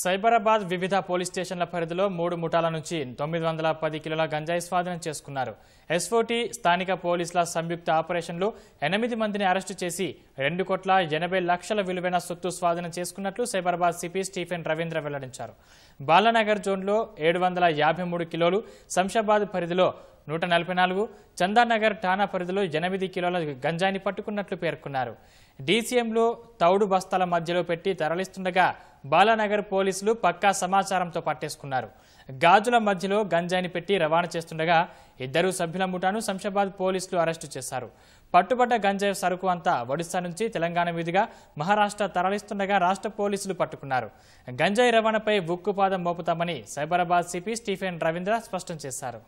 సైబరాబాద్ వివిధ పోలీస్ స్టేషన్ల పరిధిలో మూడు ముఠాల నుంచి తొమ్మిది వందల పది కిలోల గంజాయి స్వాధీనం చేసుకున్నారు. ఎస్ఓటీ స్థానిక పోలీసుల సంయుక్త ఆపరేషన్లో ఎనిమిది మందిని అరెస్టు చేసి రెండు కోట్ల ఎనభై లక్షల విలువైన సొత్తు స్వాధీనం చేసుకున్నట్లు సైబరాబాద్ సిపి స్టీఫెన్ రవీంద్ర వెల్లడించారు. బాలానగర్ జోన్లో ఏడు వందల యాభై మూడు కిలోలు శంషాబాద్ పరిధిలో నూట నలభై నాలుగు చందానగర్ ఠాణా పరిధిలో ఎనిమిది కిలోల గంజాయిని పట్టుకున్నట్లు పేర్కొన్నారు. డీసీఎంలో తౌడు బస్తాల మధ్యలో పెట్టి తరలిస్తుండగా బాలానగర్ పోలీసులు పక్కా సమాచారంతో పట్టేసుకున్నారు. గాజుల మధ్యలో గంజాయిని పెట్టి రవాణా చేస్తుండగా ఇద్దరు సభ్యుల ముఠాను శంషాబాద్ పోలీసులు అరెస్టు చేశారు. పట్టుబడ్డ గంజాయి సరుకు అంతా ఒడిశా నుంచి తెలంగాణ మీదుగా మహారాష్ట్ర తరలిస్తుండగా రాష్ట్ర పోలీసులు పట్టుకున్నారు. గంజాయి రవాణాపై ఉక్కుపాదం మోపుతామని సైబరాబాద్ సిపి స్టీఫెన్ రవీంద్ర స్పష్టం చేశారు.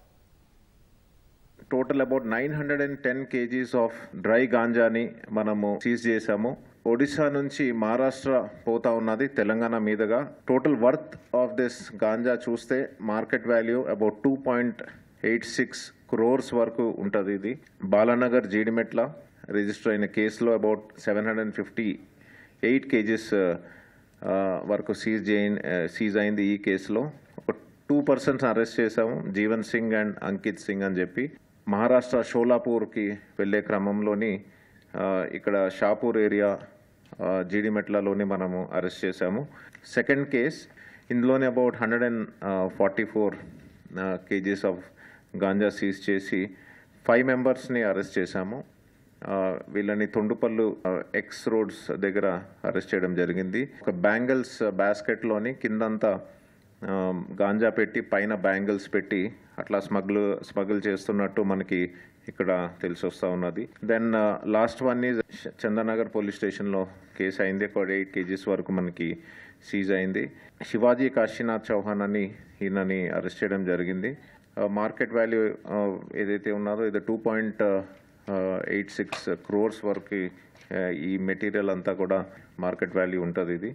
Total about nine hundred and ten kgs of dry గాంజాని మనము సీజ్ చేశాము. ఒడిశా నుంచి మహారాష్ట్ర పోతా ఉన్నది తెలంగాణ మీదుగా. Total worth of this ganja చూస్తే market value about two point eight six crores వరకు ఉంటుంది ఇది. బాలానగర్ జీడిమెట్ల రిజిస్టర్ అయిన కేసులో about seven hundred and fifty eight kgs వరకు సీజ్ చేయి సీజ్ అయింది ఈ కేసులో. ఒక టూ పర్సన్స్ అరెస్ట్ చేశాము జీవన్ సింగ్ అండ్ అంకిత్ సింగ్ అని చెప్పి. మహారాష్ట్ర షోలాపూర్కి వెళ్ళే క్రమంలోని ఇక్కడ షాపూర్ ఏరియా ఆ, జీడిమెట్లలోని మనము అరెస్ట్ చేశాము. సెకండ్ కేస్ ఇందులోనే about hundred and forty four kgs of ganja seize చేసి ఫైవ్ మెంబర్స్ని అరెస్ట్ చేశాము. వీళ్ళని తొండుపల్లు ఎక్స్ రోడ్స్ దగ్గర అరెస్ట్ చేయడం జరిగింది. ఒక బ్యాంగిల్స్ బాస్కెట్లోని కిందంతా గాంజా పెట్టి పైన బ్యాంగిల్స్ పెట్టి అట్లా స్మగ్ల్ స్మగుల్ చేస్తున్నట్టు మనకి ఇక్కడ తెలిసి వస్తూ ఉన్నది then last one is Chandanagar police స్టేషన్లో కేసు అయింది. ఒక ఎయిట్ కేజీస్ వరకు మనకి సీజ్ అయింది. శివాజీ కాశీనాథ్ చౌహాన్ అని ఈయనని అరెస్ట్ చేయడం జరిగింది. మార్కెట్ వాల్యూ ఏదైతే ఉన్నదో ఇది two point eight six crores వరకు ఈ మెటీరియల్ అంతా కూడా మార్కెట్ వాల్యూ ఉంటుంది ఇది.